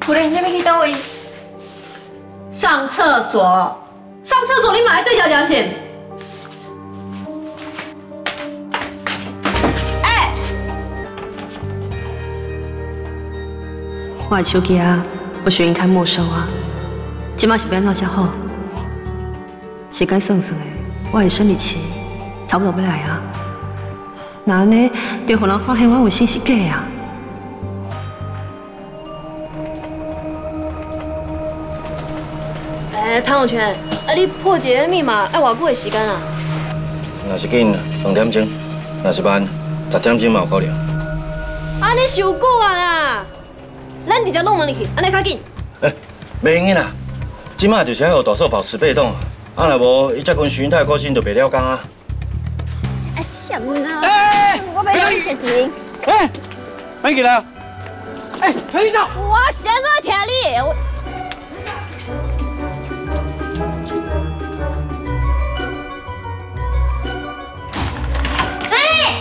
夫人，你要去倒位？上厕所，上厕所，你马上对小姐先。哎，我的手机啊，我学因看没收啊，今麦是变哪才好？是该算算的，我的生理期差不多要来啊。那安尼，就互人发现我有信息假啊。哎，唐永泉，啊，你破解密码要偌久的时间啊？若是紧，两点钟；若是慢，十点钟嘛有可能。安尼伤久啊啦！咱直接弄门入去，安尼较紧。哎，袂用紧啦，即马就是要大嫂保持被动，啊若无，伊才跟徐云泰个性就袂了工啊。哎，什么呢？哎，我袂要钱钱。哎，没给他。哎，陈局长，我先我听你。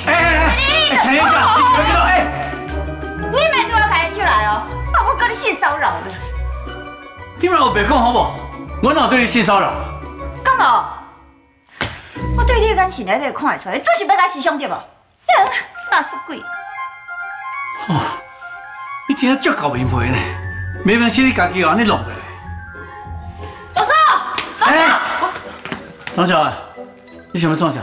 哎哎哎，陈局长，你起来给我哎。你别对我开手来哦，把我跟你性骚扰了。你让我别讲好不？我哪对你性骚扰？干咯？我对你的眼神，你都看得出来，这是要甲思想对无？垃圾鬼！哦，你真正足够明白呢，明明是你家己安尼弄的嘞。大嫂，大嫂，张小爱，你想要创啥？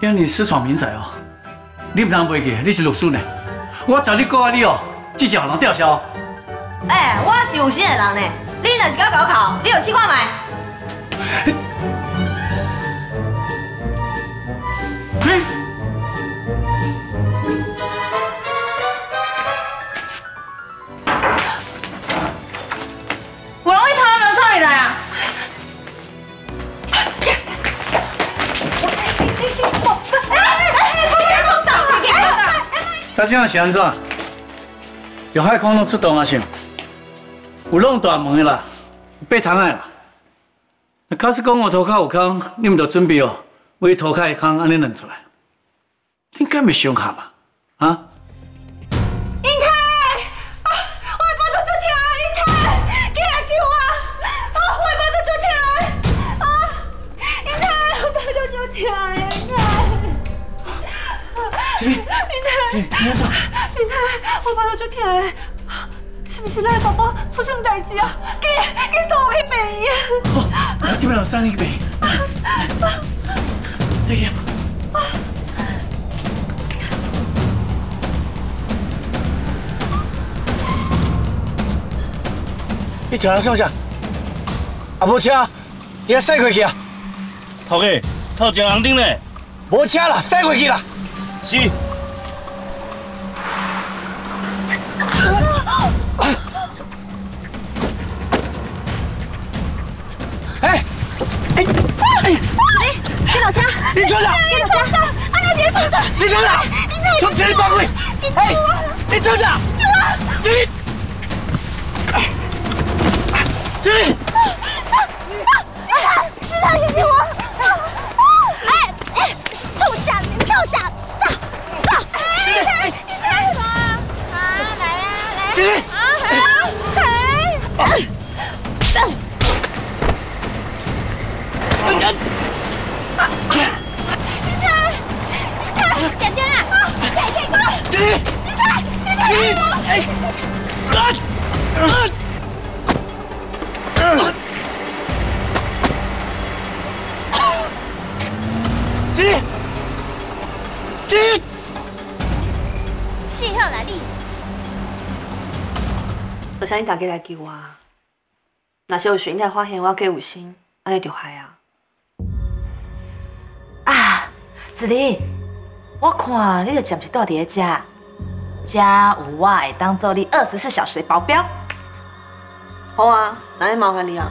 因为你私闯民宅哦，你不能袂记，你是律师呢。我找你告啊你哦，直接让人吊销。哎，我是有心的人呢，你若是敢搞考，你有试看卖？大家是安怎？有海空拢出动啊？是？有弄大门的啦，八桶的啦。假使讲我涂骹有空，你们就准备哦，为涂骹的空安尼弄出来。你敢袂伤下吧？啊？出什么代志啊？给给送我去病院。好，我这边有送你去病院。再见。你听人想啥？啊，无车，你啊驶回去啊！头家，头前人顶呢？无车啦，驶回去啦！是。你电脑车，你坐下！电脑车，啊，你别坐下！你坐下！从这里搬过来！哎，你坐下！这里。这里！你太谢谢我！哎哎，坐下，坐下，走走！这里！你来呀来！这里！啊好，哎！你看，你看，点点啊！可以可以过！这里！你看，你看！哎！啊！这里！这里！幸好啦，你多谢你大家来救我。那是有巡台发现我给有心，安尼就害啊！啊，子怡，我看你就暂时住伫咧遮，遮有我会当做你二十四小时的保镖。好啊，那就麻烦你啊。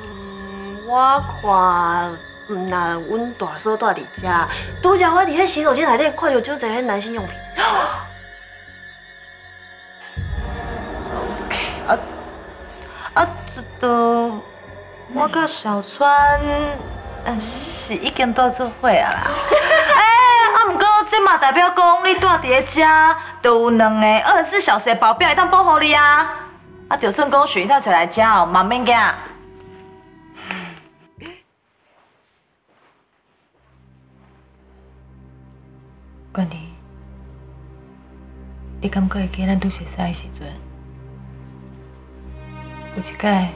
嗯我看，嗯，那阮大嫂住伫遮，拄则我伫迄洗手间内底看到就侪迄男性用品。啊啊，这都我甲小川，嗯，是已经到做伙啊啦。哎，啊，毋过这这嘛代表讲你住伫咧遮，就有两个二十四小时的保镖会当保护你啊！啊，就算讲许太找来遮哦，嘛免惊。关弟，你感觉会记咱拄熟识的时阵，有一届，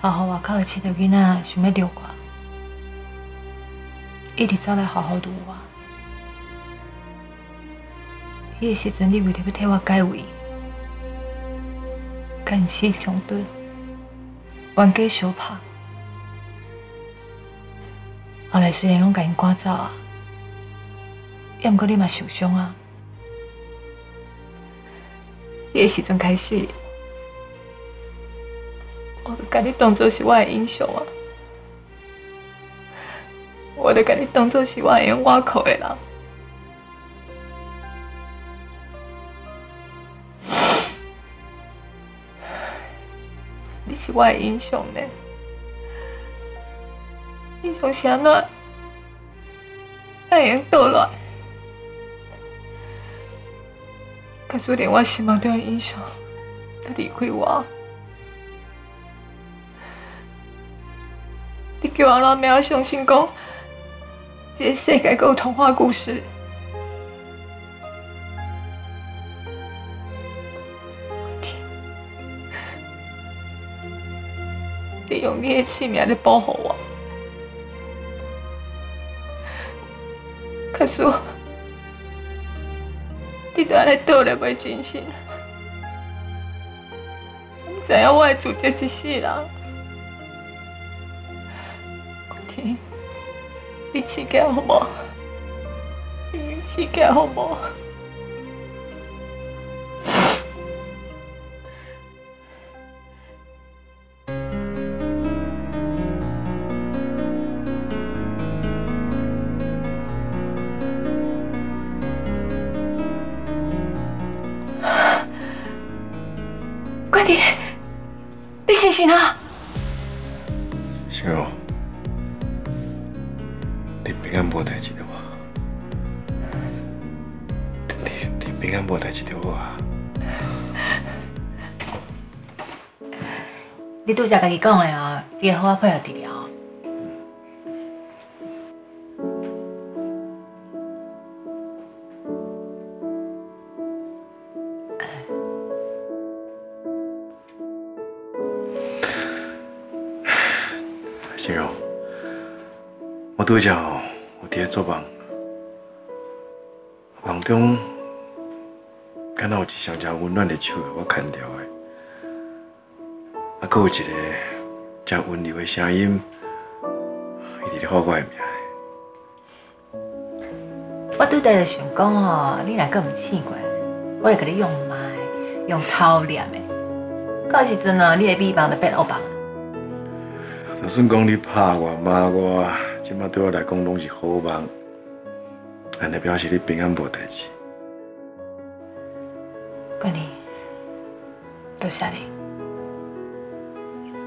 好好外口的七条囡仔想要遛我，一直走来好好撸我。迄个时阵，你为着要替我解围，干死相盾，冤家相拍。后来虽然讲甲因赶走啊。也毋过你嘛受伤啊！迄个时阵开始，我就甲你当作是我的英雄啊！我就甲你当作是我会用我靠的人。是我的英雄呢？英雄是安怎？会倒来？可是连我心目中的英雄他离开我，你叫我哪要相信讲，这个世界有童话故事？用你的性命来保护我，可是。你都安尼倒来袂真心，你知影我会做这一世人？国天，你起价好无？你起价好无？醒啊！心荣，你平安无代志的话，你你平安无代志的话，你拄则家己讲的啊，你会好好配合治疗。拄则有伫咧做梦，梦中敢若有一双真温暖的手，我牵着的，啊，搁有一个真温柔的声音，一直咧喊我的名。我拄在就想讲哦，你若搁毋醒过，我会甲你用麦，用偷念的，到时阵哦，你的美梦就变黑梦。就算讲你拍我、骂我，即马对我来讲拢是好梦，安尼表示你平安无代志。关你，多谢你。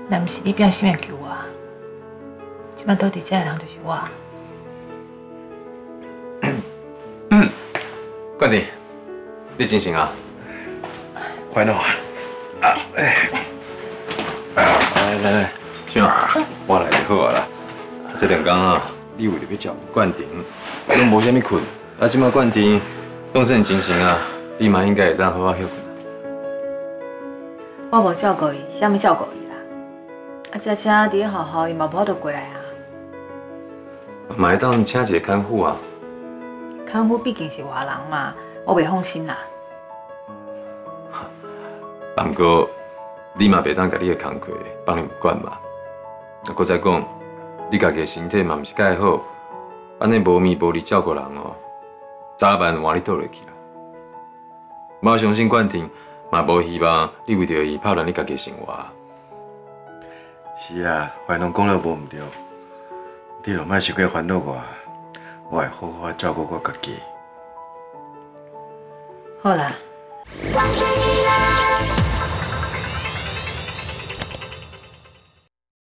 若毋是你拼性命救我，即马倒伫遮的人就是我。冠弟，你真醒啊？快弄啊！啊，哎，来来来。我来就好啊啦！这两天啊，你为了要照顾冠廷，拢无虾米困。啊，即马冠廷总算精神啊，你嘛应该会当好好休困。我无照顾伊，虾米照顾伊啦？啊，姐姐伫好好，伊嘛无法度过来啊。嘛会当请一个看护啊？看护毕竟是外人嘛，我袂放心啦。不过，你嘛袂当甲你的工课帮你管嘛？啊，搁再讲，你家己的身体嘛毋是介好，安尼无面无力照顾人哦，早晚换你倒落去啦。我相信冠廷嘛无希望你为着伊打乱你家己生活。是啊，怀农讲了无毋对，你若莫想过烦恼我，我会好好照顾我家己。好啦。